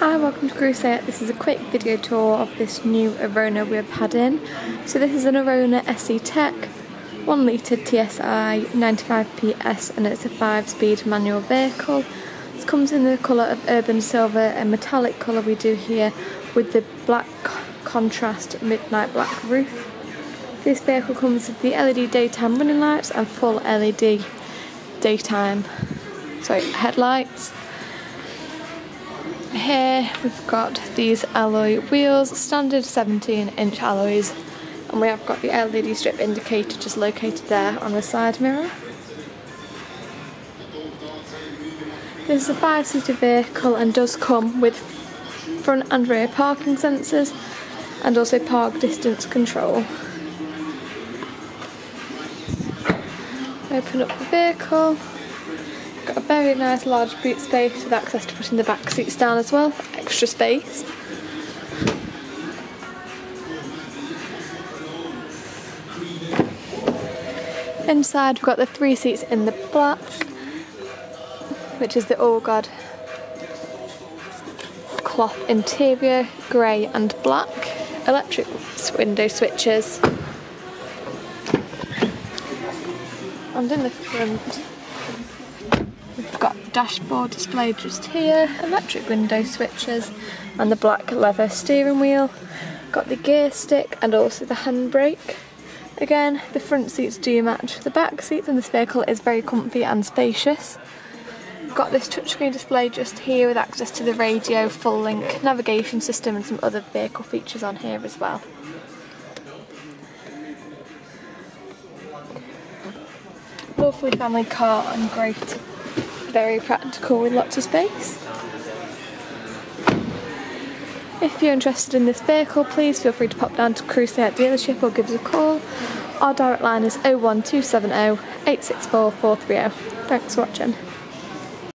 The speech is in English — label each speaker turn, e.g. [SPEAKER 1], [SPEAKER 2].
[SPEAKER 1] Hi, welcome to Crewe SEAT. This is a quick video tour of this new Arona we have had in. So this is an Arona SE Tech, 1 litre TSI, 95 PS and it's a 5 speed manual vehicle. This comes in the colour of urban silver a metallic colour we do here with the black contrast midnight black roof. This vehicle comes with the LED daytime running lights and full LED daytime, sorry, headlights. Here we've got these alloy wheels, standard 17 inch alloys, and we have got the LED strip indicator just located there on the side mirror. This is a five seater vehicle and does come with front and rear parking sensors and also park distance control. Open up the vehicle Got a very nice large boot space with access to putting the back seats down as well for extra space. Inside we've got the three seats in the black, which is the Orgard cloth interior, grey and black, electric window switches. And in the front Got the dashboard display just here, electric window switches and the black leather steering wheel. Got the gear stick and also the handbrake. Again, the front seats do match the back seats and this vehicle is very comfy and spacious. Got this touchscreen display just here with access to the radio, full link navigation system and some other vehicle features on here as well. Lovely family car and great very practical with lots of space. If you're interested in this vehicle, please feel free to pop down to Crewe SEAT dealership or give us a call. Our direct line is 01270 864 430. Thanks for watching.